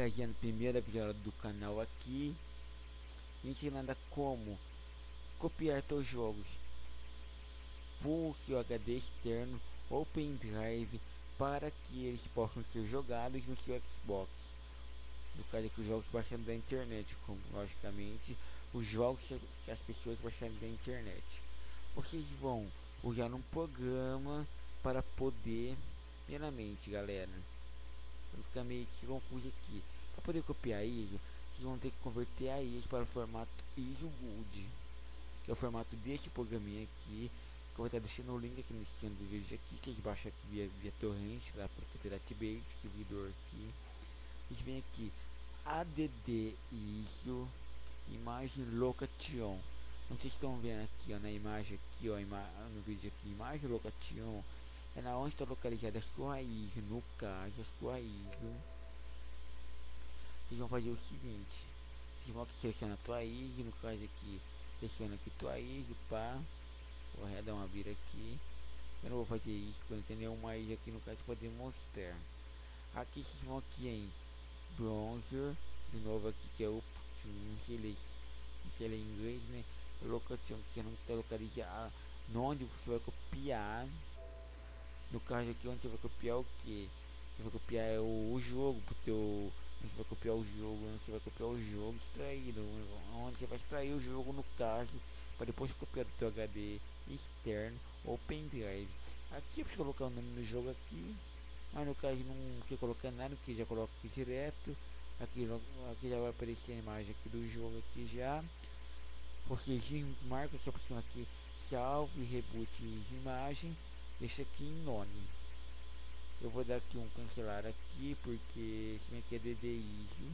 a primeira vídeo do canal aqui, ensinando como copiar seus jogos por seu HD externo ou pendrive para que eles possam ser jogados no seu Xbox. No caso aqui, os jogos baixando da internet, como logicamente os jogos que as pessoas baixarem da internet. Vocês vão usar um programa para poder, primeiramente, galera, Vou meio que confuso aqui. Para poder copiar ISO, vocês vão ter que converter a ISO para o formato ISO Good, que é o formato desse programinha aqui. Que eu vou estar deixando o link aqui no descrição do vídeo aqui, vocês baixam aqui via, via torrent lá para Pirate Bay, servidor aqui. Vocês vêm aqui ADD ISO imagem location. Não se estão vendo aqui ó, na imagem aqui ó, no vídeo aqui, imagem location é na onde está localizada a sua ISO, no caso, a sua ISO. Vocês vão fazer o seguinte, vocês vão selecionar ISO, no caso aqui, seleciona aqui tua ISO, pá, vou arredar uma vira aqui. Eu não vou fazer isso, porque não tem nenhuma ISO aqui no caso para demonstrar. Aqui vocês vão aqui em Bronzer, de novo aqui que é o, não sei ele em inglês, né, location, que não está localizado, onde você vai copiar no caso aqui onde você vai copiar o que? Você vai copiar o, o jogo pro teu. Você vai copiar o jogo, você vai copiar o jogo extraído, onde você vai extrair o jogo no caso, para depois copiar do teu HD externo ou pendrive. Aqui para colocar o nome do jogo aqui, mas no caso não quer colocar nada, que já coloca aqui direto. Aqui, aqui já vai aparecer a imagem aqui do jogo aqui já. Porque marca aqui a opção aqui, salve, reboot de imagem deixa aqui em none eu vou dar aqui um cancelar aqui porque esse aqui é DDISO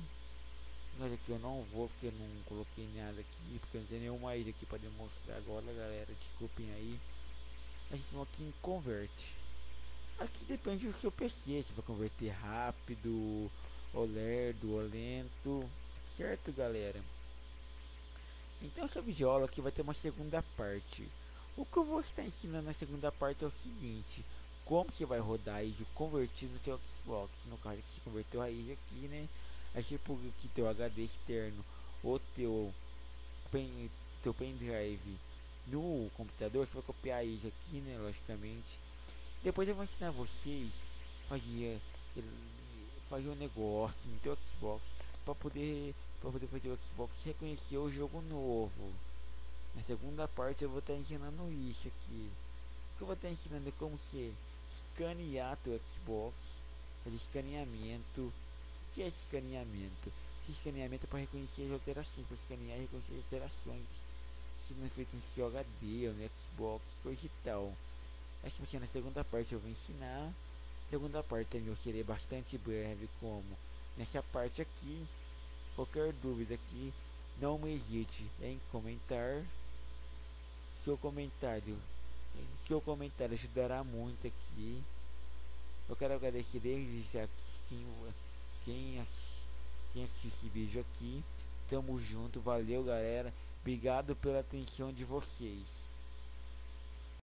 mas aqui eu não vou porque eu não coloquei nada aqui porque não tem nenhuma ilha aqui para demonstrar agora galera. Desculpem aí. A gente aqui em converte aqui depende do seu PC se vai converter rápido ou lerdo ou lento. Certo galera? Então essa videoaula aqui vai ter uma segunda parte. O que eu vou estar ensinando na segunda parte é o seguinte, como que vai rodar a ISO no seu Xbox, no caso que converteu a ISO aqui, né? Aí você pluga aqui teu HD externo ou teu pen, teu pendrive no computador, você vai copiar a aqui, né? Logicamente. Depois eu vou ensinar vocês fazer fazer um negócio no teu Xbox para poder para poder fazer o Xbox reconhecer o jogo novo. Na segunda parte eu vou estar ensinando isso aqui. O que eu vou estar ensinando é como você escanear teu Xbox, fazer escaneamento. O que é escaneamento? Esse escaneamento é para reconhecer as alterações, para escanear e reconhecer as alterações se não é feito no seu HD ou no Xbox, coisa e tal. Acho que na segunda parte eu vou ensinar. Segunda parte também eu serei bastante breve como nessa parte aqui. Qualquer dúvida aqui, não me hesite em comentar seu comentário seu comentário ajudará muito aqui. Eu quero agradecer desde já quem, quem, quem assistiu esse vídeo aqui. Tamo junto valeu galera. Obrigado pela atenção de vocês